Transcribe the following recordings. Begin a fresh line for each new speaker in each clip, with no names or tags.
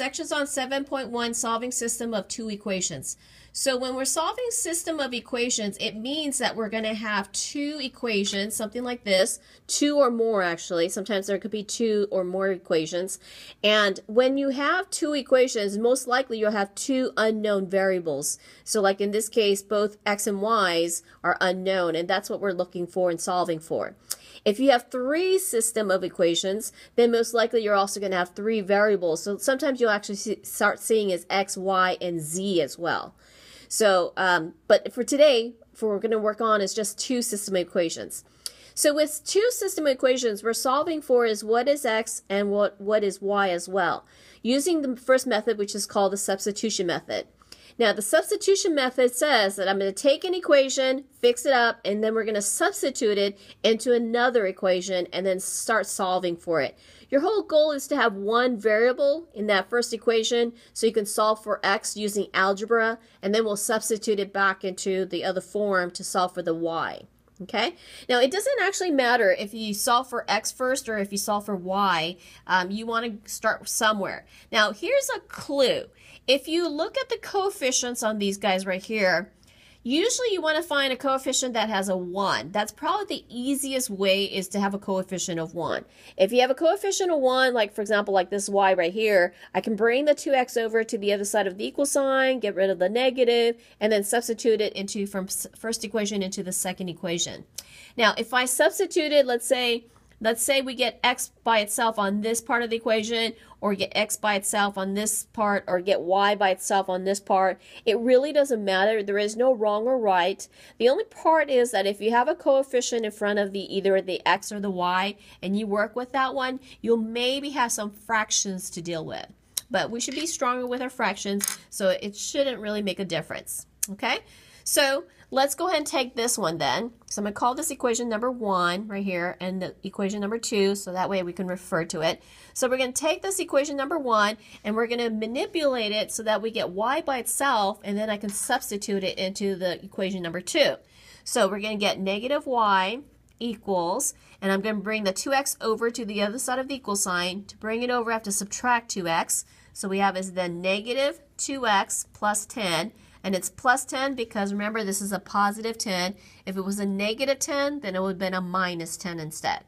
sections on 7.1 solving system of two equations. So when we're solving system of equations, it means that we're going to have two equations, something like this, two or more actually. Sometimes there could be two or more equations. And when you have two equations, most likely you'll have two unknown variables. So like in this case, both x and y's are unknown, and that's what we're looking for and solving for. If you have three system of equations, then most likely you're also going to have three variables. So sometimes you'll actually see, start seeing as x, y, and z as well. So, um, but for today, for what we're going to work on is just two system of equations. So with two system of equations, we're solving for is what is x and what, what is y as well, using the first method, which is called the substitution method. Now, the substitution method says that I'm going to take an equation, fix it up, and then we're going to substitute it into another equation and then start solving for it. Your whole goal is to have one variable in that first equation so you can solve for x using algebra, and then we'll substitute it back into the other form to solve for the y. Okay, now it doesn't actually matter if you solve for x first or if you solve for y. Um, you want to start somewhere. Now, here's a clue. If you look at the coefficients on these guys right here, usually you want to find a coefficient that has a 1. That's probably the easiest way is to have a coefficient of 1. If you have a coefficient of 1, like for example, like this y right here, I can bring the 2x over to the other side of the equal sign, get rid of the negative, and then substitute it into from first equation into the second equation. Now, if I substituted, let's say, Let's say we get x by itself on this part of the equation, or get x by itself on this part, or get y by itself on this part. It really doesn't matter. There is no wrong or right. The only part is that if you have a coefficient in front of the either the x or the y, and you work with that one, you'll maybe have some fractions to deal with. But we should be stronger with our fractions, so it shouldn't really make a difference. Okay? So let's go ahead and take this one then. So I'm going to call this equation number one right here and the equation number two so that way we can refer to it. So we're going to take this equation number one and we're going to manipulate it so that we get y by itself and then I can substitute it into the equation number two. So we're going to get negative y equals, and I'm going to bring the 2x over to the other side of the equal sign. To bring it over, I have to subtract 2x. So we have is then negative 2x plus 10 and it's plus 10 because remember this is a positive 10. If it was a negative 10, then it would have been a minus 10 instead.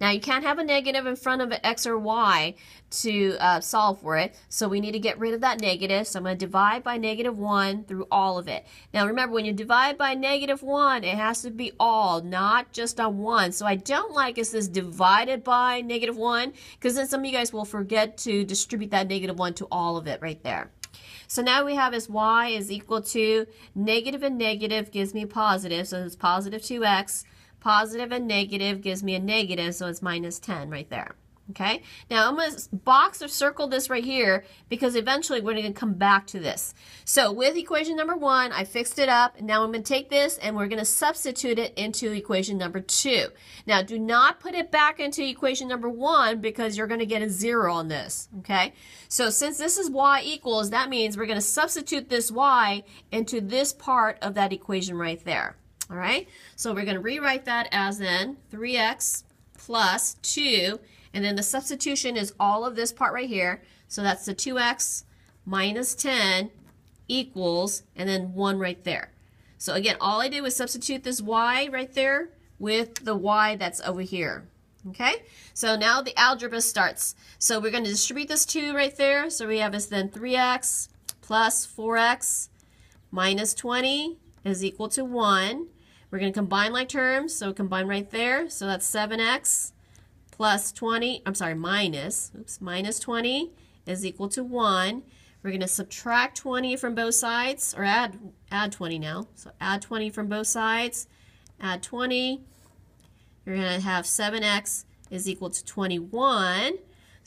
Now you can't have a negative in front of an x or y to uh, solve for it, so we need to get rid of that negative. So I'm going to divide by negative 1 through all of it. Now remember, when you divide by negative 1, it has to be all, not just on 1. So I don't like is this divided by negative 1, because then some of you guys will forget to distribute that negative 1 to all of it right there. So now we have is y is equal to negative and negative gives me positive, so it's positive 2x. Positive and negative gives me a negative, so it's minus 10 right there. Okay, now I'm going to box or circle this right here because eventually we're going to come back to this. So with equation number one, I fixed it up. Now I'm going to take this and we're going to substitute it into equation number two. Now do not put it back into equation number one because you're going to get a zero on this. Okay, so since this is y equals, that means we're going to substitute this y into this part of that equation right there. All right, so we're going to rewrite that as then 3x plus 2 and then the substitution is all of this part right here. So that's the 2x minus 10 equals, and then 1 right there. So again, all I did was substitute this y right there with the y that's over here. Okay, so now the algebra starts. So we're going to distribute this 2 right there. So we have this then 3x plus 4x minus 20 is equal to 1. We're going to combine like terms, so combine right there. So that's 7x plus 20, I'm sorry, minus, oops, minus 20 is equal to 1. We're going to subtract 20 from both sides, or add, add 20 now. So add 20 from both sides, add 20. You're going to have 7x is equal to 21.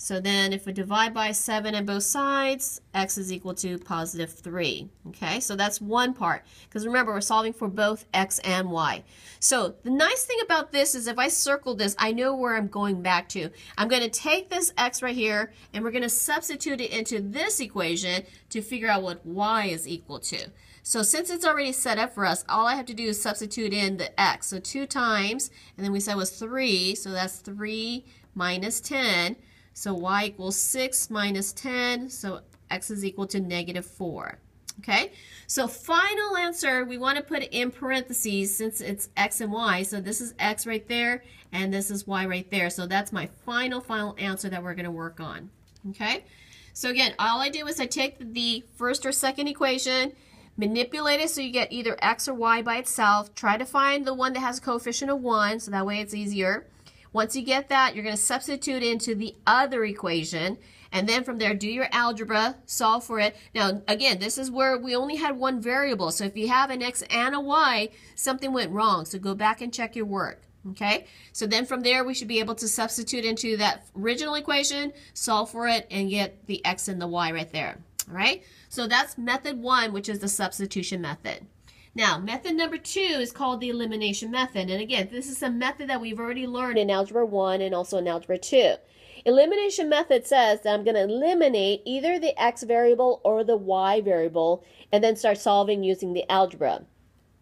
So then if we divide by 7 on both sides, x is equal to positive 3. Okay, so that's one part. Because remember, we're solving for both x and y. So the nice thing about this is if I circle this, I know where I'm going back to. I'm going to take this x right here, and we're going to substitute it into this equation to figure out what y is equal to. So since it's already set up for us, all I have to do is substitute in the x. So 2 times, and then we said was 3, so that's 3 minus 10. So y equals 6 minus 10, so x is equal to negative 4. Okay, so final answer, we want to put in parentheses since it's x and y. So this is x right there, and this is y right there. So that's my final, final answer that we're going to work on. Okay, so again, all I do is I take the first or second equation, manipulate it so you get either x or y by itself. Try to find the one that has a coefficient of 1, so that way it's easier. Once you get that, you're going to substitute into the other equation. And then from there, do your algebra, solve for it. Now, again, this is where we only had one variable. So if you have an x and a y, something went wrong. So go back and check your work. Okay, so then from there, we should be able to substitute into that original equation, solve for it, and get the x and the y right there. All right, so that's method one, which is the substitution method. Now, method number two is called the elimination method. And again, this is a method that we've already learned in Algebra 1 and also in Algebra 2. Elimination method says that I'm going to eliminate either the x variable or the y variable and then start solving using the algebra.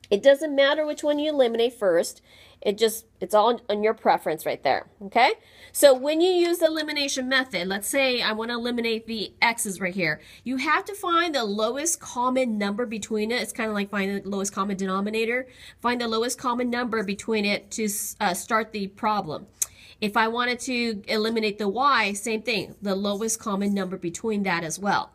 It doesn't matter which one you eliminate first. It just, it's all on your preference right there, okay? So when you use the elimination method, let's say I want to eliminate the x's right here, you have to find the lowest common number between it. It's kind of like finding the lowest common denominator. Find the lowest common number between it to uh, start the problem. If I wanted to eliminate the y, same thing, the lowest common number between that as well.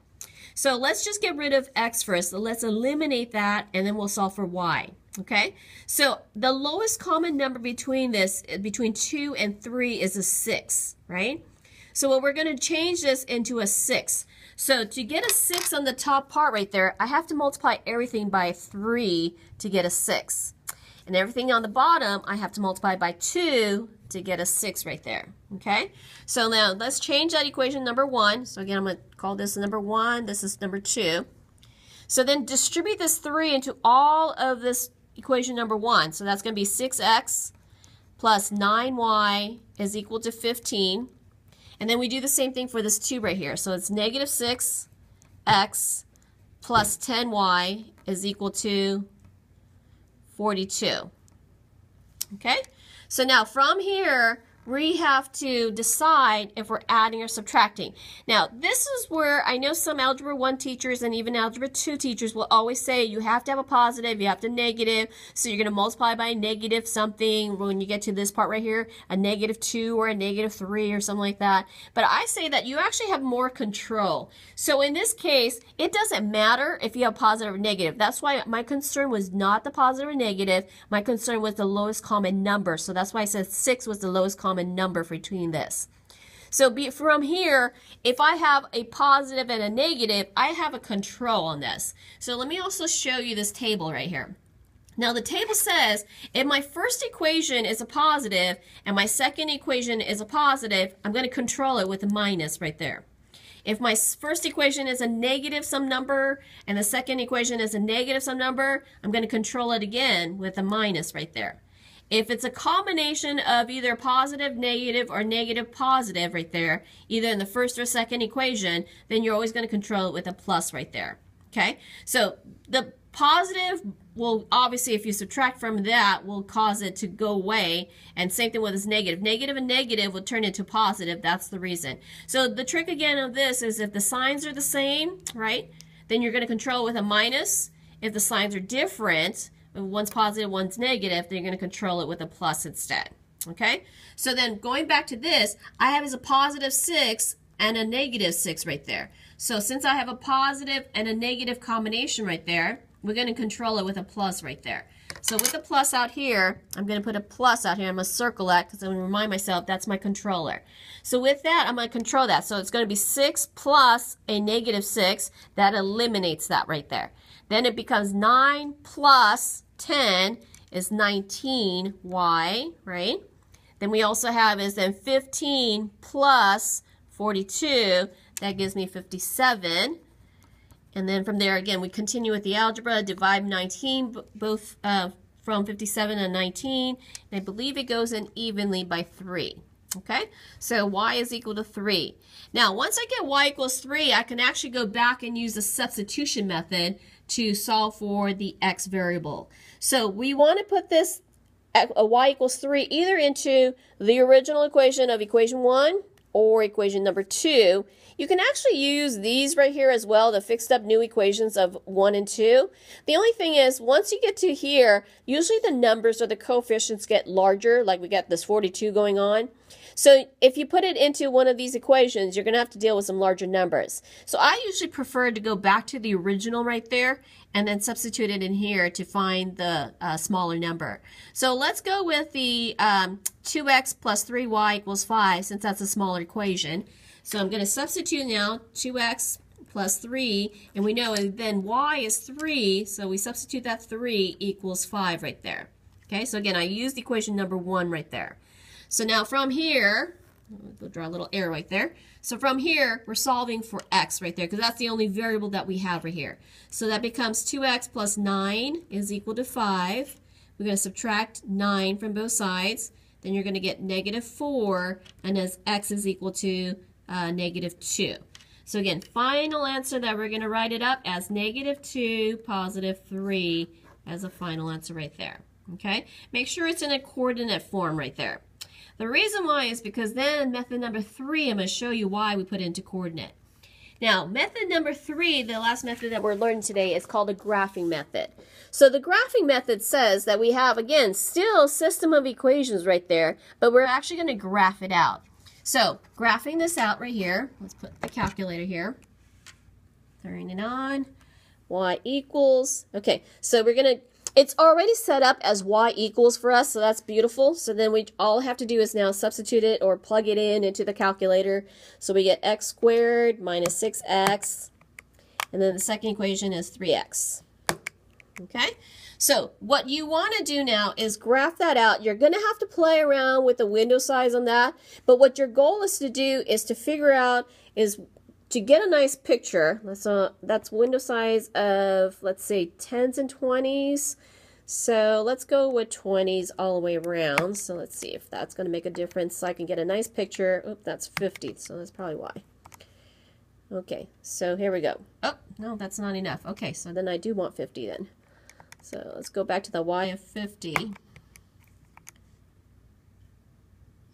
So let's just get rid of x first. So let's eliminate that and then we'll solve for y. Okay, so the lowest common number between this, between 2 and 3 is a 6, right? So what we're going to change this into a 6. So to get a 6 on the top part right there, I have to multiply everything by 3 to get a 6. And everything on the bottom, I have to multiply by 2 to get a 6 right there. Okay, so now let's change that equation number 1. So again, I'm going to call this number 1. This is number 2. So then distribute this 3 into all of this equation number 1. So that's going to be 6x plus 9y is equal to 15. And then we do the same thing for this 2 right here. So it's negative 6x plus 10y is equal to 42. Okay? So now from here, we have to decide if we're adding or subtracting. Now, this is where I know some Algebra 1 teachers and even Algebra 2 teachers will always say you have to have a positive, you have to negative, so you're going to multiply by a negative something when you get to this part right here, a negative 2 or a negative 3 or something like that. But I say that you actually have more control. So in this case, it doesn't matter if you have positive or negative. That's why my concern was not the positive or negative. My concern was the lowest common number. So that's why I said 6 was the lowest common common number between this. So be, from here, if I have a positive and a negative, I have a control on this. So let me also show you this table right here. Now the table says if my first equation is a positive and my second equation is a positive, I'm going to control it with a minus right there. If my first equation is a negative some number and the second equation is a negative some number, I'm going to control it again with a minus right there. If it's a combination of either positive, negative, or negative, positive right there, either in the first or second equation, then you're always going to control it with a plus right there. Okay? So the positive will obviously, if you subtract from that, will cause it to go away. And same thing with this negative. Negative and negative will turn into positive. That's the reason. So the trick again of this is if the signs are the same, right, then you're going to control with a minus. If the signs are different, one's positive, one's negative, then you're going to control it with a plus instead. Okay? So then going back to this, I have as a positive 6 and a negative 6 right there. So since I have a positive and a negative combination right there, we're going to control it with a plus right there. So with the plus out here, I'm going to put a plus out here. I'm going to circle that because I'm going to remind myself that's my controller. So with that, I'm going to control that. So it's going to be 6 plus a negative 6. That eliminates that right there. Then it becomes 9 plus 10 is 19y, right? Then we also have is then 15 plus 42. That gives me 57. And then from there, again, we continue with the algebra, divide 19, both uh, from 57 and 19. And I believe it goes in evenly by 3. Okay, so y is equal to 3. Now, once I get y equals 3, I can actually go back and use the substitution method to solve for the x variable. So we want to put this a y equals 3 either into the original equation of equation 1 or equation number 2. You can actually use these right here as well, the fixed up new equations of 1 and 2. The only thing is, once you get to here, usually the numbers or the coefficients get larger, like we got this 42 going on. So if you put it into one of these equations, you're going to have to deal with some larger numbers. So I usually prefer to go back to the original right there and then substitute it in here to find the uh, smaller number. So let's go with the um, 2x plus 3y equals 5 since that's a smaller equation. So I'm going to substitute now 2x plus 3, and we know then y is 3, so we substitute that 3 equals 5 right there. Okay, so again, I used equation number 1 right there. So now from here, we'll draw a little arrow right there. So from here, we're solving for x right there because that's the only variable that we have right here. So that becomes 2x plus 9 is equal to 5. We're going to subtract 9 from both sides. Then you're going to get negative 4, and as x is equal to uh, negative 2. So again, final answer that we're going to write it up as negative 2, positive 3 as a final answer right there. Okay? Make sure it's in a coordinate form right there. The reason why is because then method number three, I'm going to show you why we put into coordinate. Now, method number three, the last method that we're learning today, is called a graphing method. So the graphing method says that we have, again, still system of equations right there, but we're actually going to graph it out. So, graphing this out right here, let's put the calculator here. Turning it on. Y equals, okay, so we're going to it's already set up as y equals for us, so that's beautiful. So then we all have to do is now substitute it or plug it in into the calculator. So we get x squared minus 6x, and then the second equation is 3x. Okay, so what you want to do now is graph that out. You're going to have to play around with the window size on that, but what your goal is to do is to figure out is to get a nice picture, that's, a, that's window size of, let's say, 10s and 20s. So let's go with 20s all the way around. So let's see if that's going to make a difference so I can get a nice picture. Oop, that's 50, so that's probably why. Okay, so here we go. Oh, no, that's not enough. Okay, so then I do want 50 then. So let's go back to the y of 50.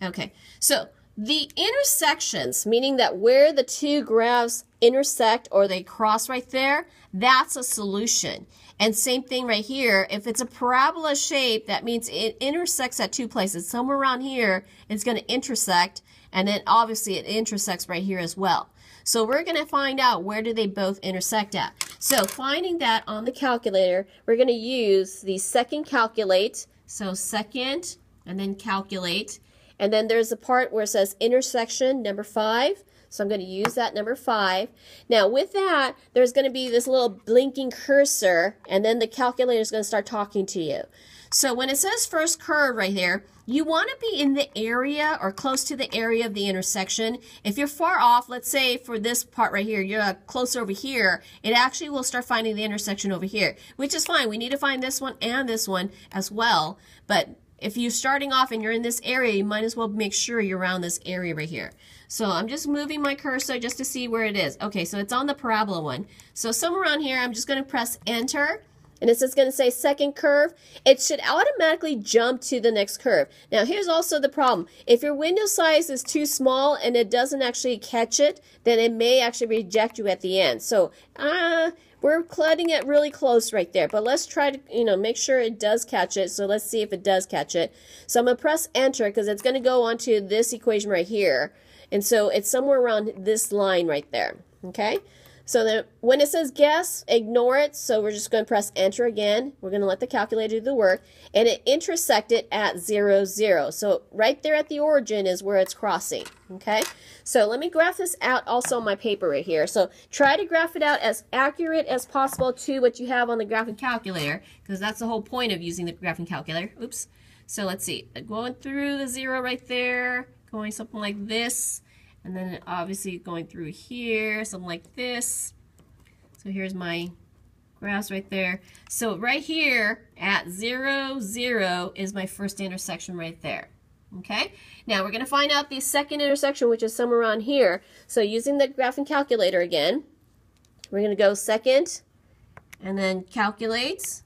Okay, so the intersections, meaning that where the two graphs intersect or they cross right there, that's a solution. And same thing right here, if it's a parabola shape, that means it intersects at two places. Somewhere around here, it's going to intersect, and then obviously it intersects right here as well. So we're going to find out where do they both intersect at. So finding that on the calculator, we're going to use the second calculate. So second, and then calculate. And then there's a part where it says intersection number five. So I'm going to use that number five. Now with that, there's going to be this little blinking cursor and then the calculator is going to start talking to you. So when it says first curve right there, you want to be in the area or close to the area of the intersection. If you're far off, let's say for this part right here, you're close over here, it actually will start finding the intersection over here, which is fine. We need to find this one and this one as well. But if you're starting off and you're in this area, you might as well make sure you're around this area right here. So I'm just moving my cursor just to see where it is. Okay, so it's on the parabola one. So somewhere around here, I'm just going to press enter. And it's just going to say second curve. It should automatically jump to the next curve. Now, here's also the problem. If your window size is too small and it doesn't actually catch it, then it may actually reject you at the end. So, uh, we're cutting it really close right there, but let's try to, you know, make sure it does catch it. So let's see if it does catch it. So I'm going to press enter because it's going to go onto this equation right here. And so it's somewhere around this line right there. Okay. So then when it says guess, ignore it. So we're just going to press enter again. We're going to let the calculator do the work. And it intersected at 0, 0. So right there at the origin is where it's crossing. Okay. So let me graph this out also on my paper right here. So try to graph it out as accurate as possible to what you have on the graphing calculator because that's the whole point of using the graphing calculator. Oops. So let's see. Going through the 0 right there, going something like this and then obviously going through here, something like this. So here's my graphs right there. So right here at 0, 0 is my first intersection right there. Okay, now we're going to find out the second intersection, which is somewhere on here. So using the graphing calculator again, we're going to go second, and then calculate,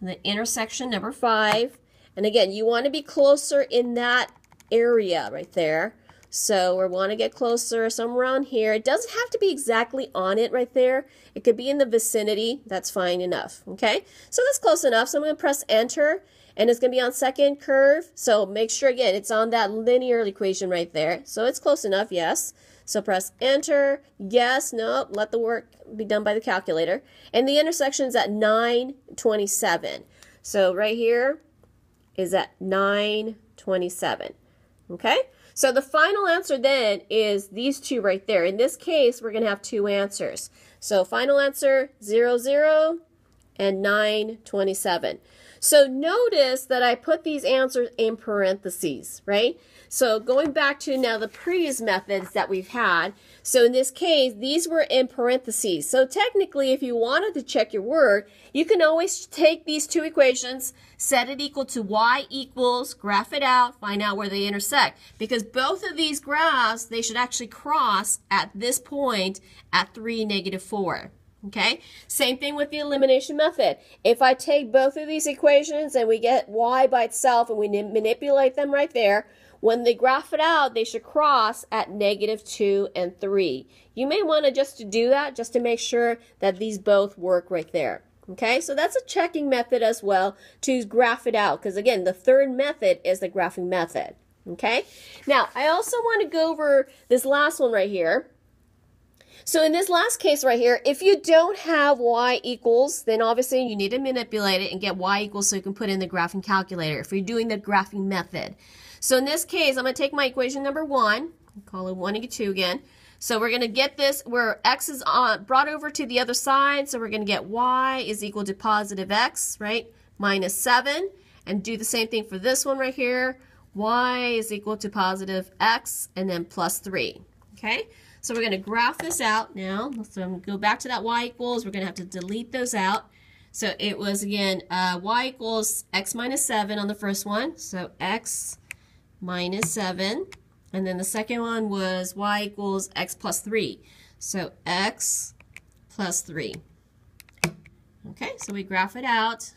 and then intersection number 5. And again, you want to be closer in that area right there. So we want to get closer, somewhere on here. It doesn't have to be exactly on it right there. It could be in the vicinity. That's fine enough, okay? So that's close enough. So I'm going to press enter, and it's going to be on second curve. So make sure, again, it's on that linear equation right there. So it's close enough, yes. So press enter, yes, no, let the work be done by the calculator. And the intersection is at 927. So right here is at 927, okay? So the final answer then is these two right there. In this case, we're going to have two answers. So final answer 0, 0 and 927. So notice that I put these answers in parentheses, right? So going back to now the previous methods that we've had, so in this case, these were in parentheses. So technically, if you wanted to check your work, you can always take these two equations, set it equal to y equals, graph it out, find out where they intersect. Because both of these graphs, they should actually cross at this point at 3, negative 4. Okay, same thing with the elimination method. If I take both of these equations and we get y by itself and we manipulate them right there, when they graph it out, they should cross at negative 2 and 3. You may want to just to do that just to make sure that these both work right there. Okay, so that's a checking method as well to graph it out because again, the third method is the graphing method. Okay, now I also want to go over this last one right here. So in this last case right here, if you don't have y equals, then obviously you need to manipulate it and get y equals so you can put in the graphing calculator if you're doing the graphing method. So in this case, I'm going to take my equation number one, call it 1 and 2 again. So we're going to get this where x is on, brought over to the other side. So we're going to get y is equal to positive x, right, minus 7. And do the same thing for this one right here. y is equal to positive x and then plus 3. Okay, so we're going to graph this out now. So I'm going to go back to that y equals. We're going to have to delete those out. So it was, again, uh, y equals x minus 7 on the first one. So x minus 7. And then the second one was y equals x plus 3. So x plus 3. Okay, so we graph it out,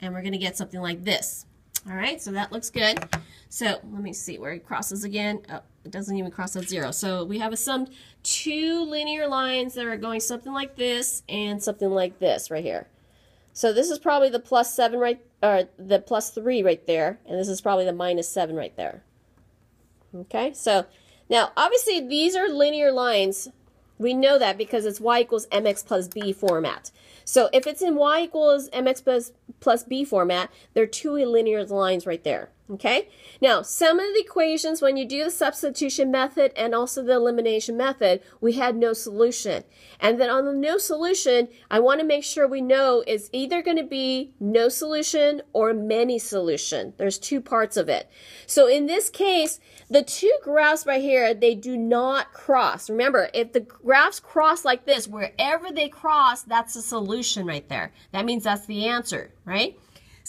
and we're going to get something like this. All right, so that looks good. So let me see where it crosses again. Oh, it doesn't even cross at zero. So we have a sum two linear lines that are going something like this and something like this right here. So this is probably the plus seven right, or the plus three right there, and this is probably the minus seven right there. Okay, so now obviously these are linear lines. We know that because it's y equals mx plus b format. So if it's in y equals mx plus, plus b format, there are two linear lines right there. Okay, now some of the equations, when you do the substitution method and also the elimination method, we had no solution. And then on the no solution, I want to make sure we know it's either going to be no solution or many solution. There's two parts of it. So in this case, the two graphs right here, they do not cross. Remember, if the graphs cross like this, wherever they cross, that's a solution right there. That means that's the answer, right?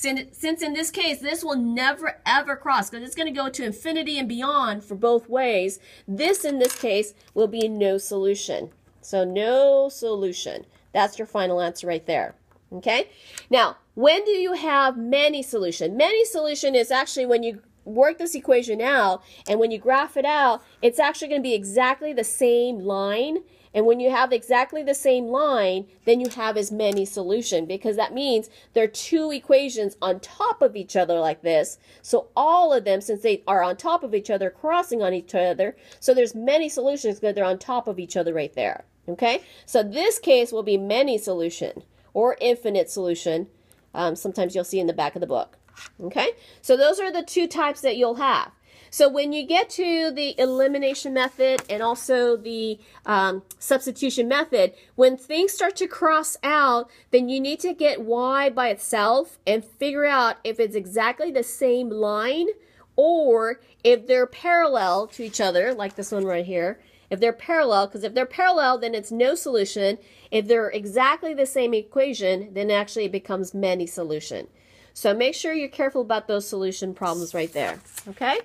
Since in this case, this will never ever cross because it's going to go to infinity and beyond for both ways, this in this case will be no solution. So no solution. That's your final answer right there. Okay? Now, when do you have many solution? Many solution is actually when you work this equation out and when you graph it out, it's actually going to be exactly the same line and when you have exactly the same line, then you have as many solution because that means there are two equations on top of each other like this. So all of them, since they are on top of each other, crossing on each other, so there's many solutions because they're on top of each other right there. Okay, so this case will be many solution or infinite solution. Um, sometimes you'll see in the back of the book. Okay, so those are the two types that you'll have. So when you get to the elimination method and also the um, substitution method, when things start to cross out, then you need to get y by itself and figure out if it's exactly the same line or if they're parallel to each other, like this one right here. If they're parallel, because if they're parallel, then it's no solution. If they're exactly the same equation, then actually it becomes many solution. So make sure you're careful about those solution problems right there. Okay?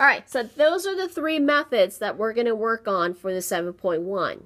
All right, so those are the three methods that we're going to work on for the 7.1.